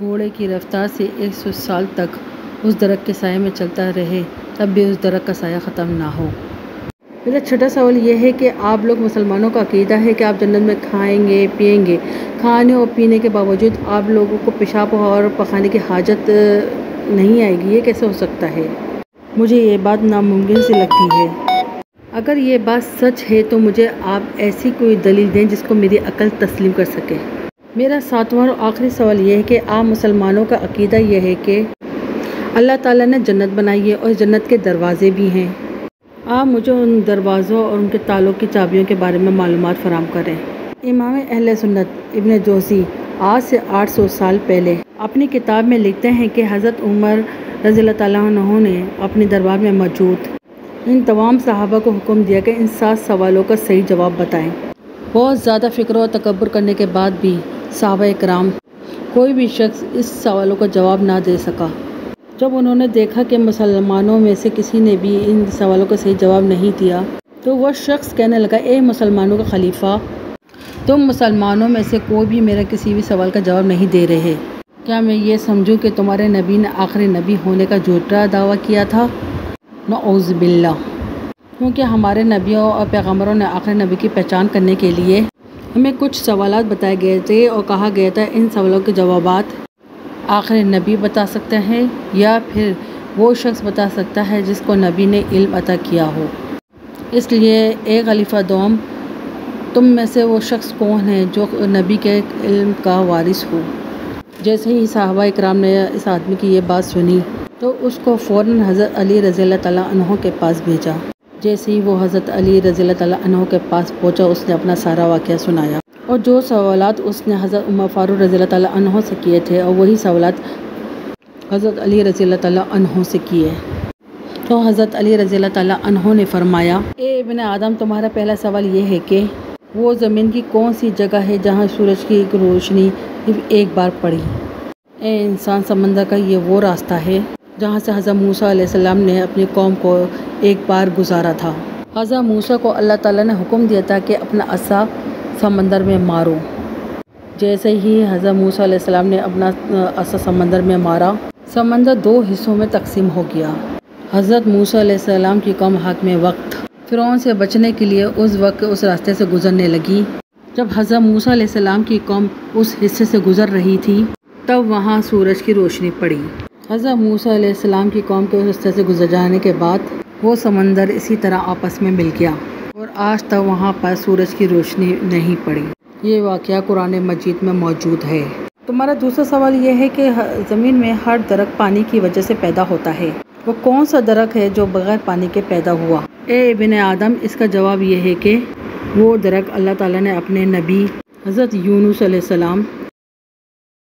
گھوڑے کی رفتار سے ایک سو سال تک اس درخت کے سائے میں چلتا رہے، تب بھی اس درخت کا سایہ ختم نہ ہو۔ میرا چھٹا سوال یہ ہے کہ آپ لوگ مسلمانوں کا عقیدہ ہے کہ آپ جنت میں کھائیں گے پئیں گے؟ کھانے اور پینے کے باوجود آپ لوگوں کو پیشاب اور پخانے کی حاجت نہیں آئے گی، یہ کیسے ہو سکتا ہے؟ مجھے یہ بات ناممکن سی لگتی ہے۔ اگر یہ بات سچ ہے تو مجھے آپ ایسی کوئی دلیل دیں جس کو میری عقل تسلیم کر سکے۔ میرا ساتواں اور آخری سوال یہ ہے کہ آپ مسلمانوں کا عقیدہ یہ ہے کہ اللہ تعالیٰ نے جنت بنائی ہے اور جنت کے دروازے بھی ہیں۔ آپ مجھے ان دروازوں اور ان کے تالوں کی چابیوں کے بارے میں معلومات فراہم کریں۔ امام اہل سنت ابن جوزی آج سے آٹھ سو سال پہلے اپنی کتاب میں لکھتے ہیں کہ حضرت عمر رضی اللہ تعالیٰ عنہ نے اپنے دربار میں موجود ان تمام صحابہ کو حکم دیا کہ ان سات سوالوں کا صحیح جواب بتائیں۔ بہت زیادہ فکر و تکبر کرنے کے بعد بھی صحابہ اکرام کوئی بھی شخص اس سوالوں کا جواب نہ دے سکا۔ جب انہوں نے دیکھا کہ مسلمانوں میں سے کسی نے بھی ان سوالوں کا صحیح جواب نہیں دیا، تو وہ شخص کہنے لگا، اے مسلمانوں کا خلیفہ، تم مسلمانوں میں سے کوئی بھی میرا کسی بھی سوال کا جواب نہیں دے رہے۔ کیا میں یہ سمجھوں کہ تمہارے نبی نے آخری نبی ہونے کا جھوٹا دعویٰ کیا تھا؟ نعوذ باللہ۔ کیونکہ ہمارے نبیوں اور پیغمبروں نے آخری نبی کی پہچان کرنے کے لیے ہمیں کچھ سوالات بتائے گئے تھے اور کہا گیا تھا ان سوالوں کے جوابات۔ آخری نبی بتا سکتا ہے یا پھر وہ شخص بتا سکتا ہے جس کو نبی نے علم عطا کیا ہو۔ اس لیے، اے خلیفہ دوم، تم میں سے وہ شخص کون ہے جو نبی کے علم کا وارث ہو؟ جیسے ہی صحابہ اکرام نے اس آدمی کی یہ بات سنی تو اس کو فوراً حضرت علی رضی اللہ تعالیٰ عنہ کے پاس بھیجا۔ جیسے ہی وہ حضرت علی رضی اللہ تعالیٰ عنہ کے پاس پہنچا، اس نے اپنا سارا واقعہ سنایا۔ اور جو سوالات اس نے حضرت عمر فاروق رضی اللہ تعالیٰ عنہ سے کیے تھے، اور وہی سوالات حضرت علی رضی اللہ تعالیٰ عنہ سے کیے۔ تو حضرت علی رضی اللہ تعالیٰ عنہ نے فرمایا، اے ابن آدم، تمہارا پہلا سوال یہ ہے کہ وہ زمین کی کون سی جگہ ہے جہاں سورج کی ایک روشنی ایک بار پڑی؟ اے انسان، سمندر کا یہ وہ راستہ ہے جہاں سے حضرت موسیٰ علیہ السلام نے اپنی قوم کو ایک بار گزارا تھا۔ حضرت موسیٰ کو اللہ تعالیٰ نے حکم دیا تھا کہ اپنا عصا سمندر میں مارو۔ جیسے ہی حضرت موسیٰ علیہ السلام نے اپنا عصا سمندر میں مارا، سمندر دو حصوں میں تقسیم ہو گیا۔ حضرت موسیٰ علیہ السلام کی قوم حق میں وقت۔ فرعون سے بچنے کے لیے اس وقت اس راستے سے گزرنے لگی۔ جب حضرت موسیٰ علیہ السلام کی قوم اس حصے سے گزر رہی تھی، تب وہاں سورج کی روشنی پڑی۔ حضرت موسیٰ علیہ السلام کی قوم کے اس راستے سے گزر جانے کے بعد وہ سمندر اسی طرح آپس میں مل گیا اور آج تک وہاں پر سورج کی روشنی نہیں پڑی۔ یہ واقعہ قرآن مجید میں موجود ہے۔ تمہارا دوسرا سوال یہ ہے کہ زمین میں ہر درخت پانی کی وجہ سے پیدا ہوتا ہے۔ وہ کون سا درخت ہے جو بغیر پانی کے پیدا ہوا؟ اے ابن آدم، اس کا جواب یہ ہے کہ وہ درخت اللہ تعالیٰ نے اپنے نبی حضرت یونس علیہ السلام